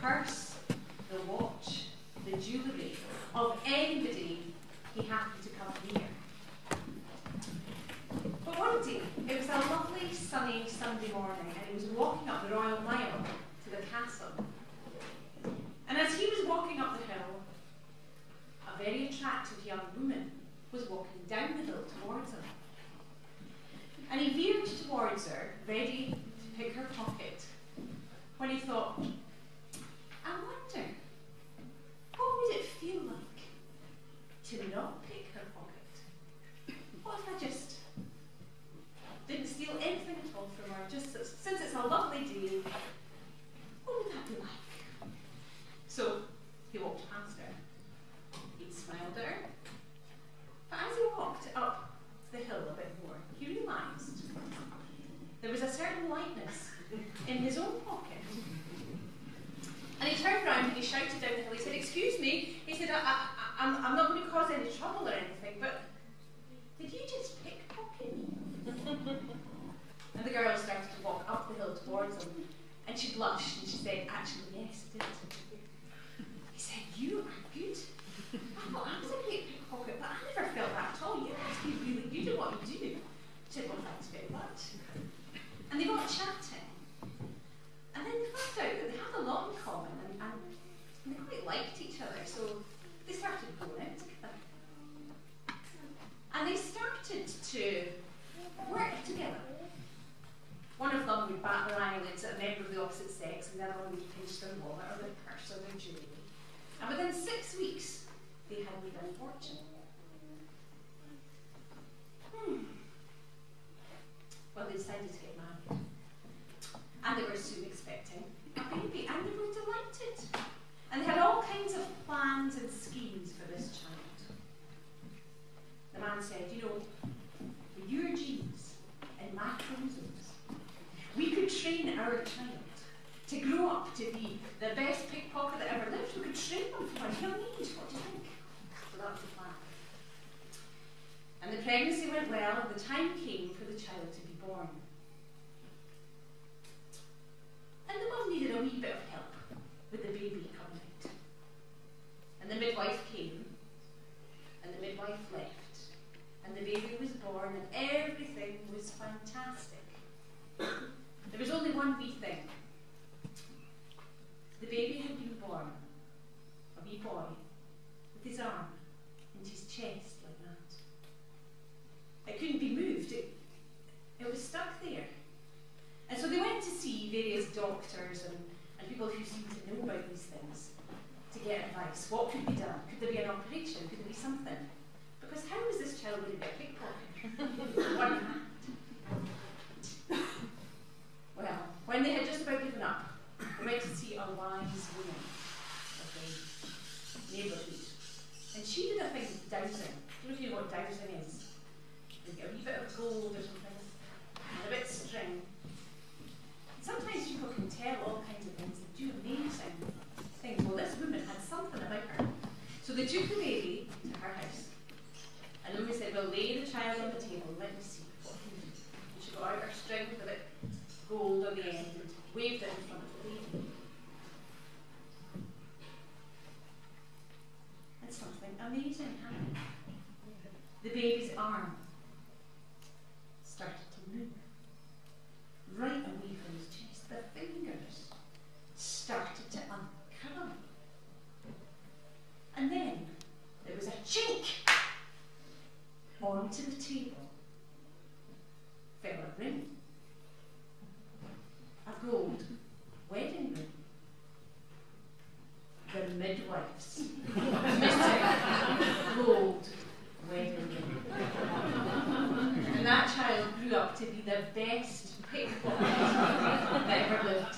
purse, the watch, the jewellery of anybody he happened to come near. But one day, it was a lovely sunny Sunday morning, and he was walking up the Royal Mile to the castle. And as he was walking up the hill, a very attractive young woman was walking down the hill towards him. And he veered towards her, ready to pick her pocket, when he thought, I wonder, what would it feel like to not pick her pocket? What if I just didn't from her, just since it's a lovely day, what would that be like? So he walked past her. He smiled at her. But as he walked up the hill a bit more, he realised there was a certain lightness in his own pocket. And he turned around and he shouted down the hill. He said, Excuse me. He said, I, I, I'm, I'm not going to cause any trouble or anything, but did you just pickpocket me? and the girl started to walk up the hill towards him. And she blushed and she said, Actually, yes, I did. He said, You are good. I thought I was a great pickpocket, but I never felt that at all. You must be really good at what you do. She said, Well, thanks very much. And they got chatting. And then they found out that they had a lot in common and, and they quite liked each other, so they started going out together. And they started to work together. One of them would bat their eyelids at a member of the opposite sex, and the other one would pinch their wallet or their purse or their jewellery. And within six weeks, they had made a fortune. Hmm. Well, they decided to get married. And they were soon expecting a baby, and they were delighted. And they had all kinds of plans and schemes for this child. The man said, You know, with your genes and my chromosomes, we could train our child to grow up to be the best pickpocket that ever lived. We could train them for what he'll need. What do you think? So that was the plan. And the pregnancy went well, the time came for the child to be born. And the mum needed a wee bit of help with the baby coming out. And the midwife came, and the midwife left, and the baby was born, and everything was fantastic. There was only one wee thing. The baby had been born, a wee boy, with his arm and his chest like that. It couldn't be moved, it, it was stuck there. And so they went to see various doctors and, people who seem to know about these things to get advice. What could be done? Could there be an operation? Could there be something? Because how is this child going to get pickpocket? One hand. Well, when they had just about given up, they went to see a wise woman of the neighbourhood. And she did a thing dowsing. I don't know if you know what dowsing is. They get a wee bit of gold or something, and a bit of string, Sometimes people can tell all kinds of things and do amazing things. Well, this woman had something about her. The baby to her house. And then we said, well, lay the child on the table, let me see. And she got out her string with a bit gold on the end and waved it in front of the baby. And something amazing happened. The baby's arm started to move right away from his chest. The fingers started to uncover. And then there was a chink onto the table. Fell a ring. A gold wedding ring. The midwife's mystic gold wedding ring. And that child grew up to be the best pickpocket that ever lived.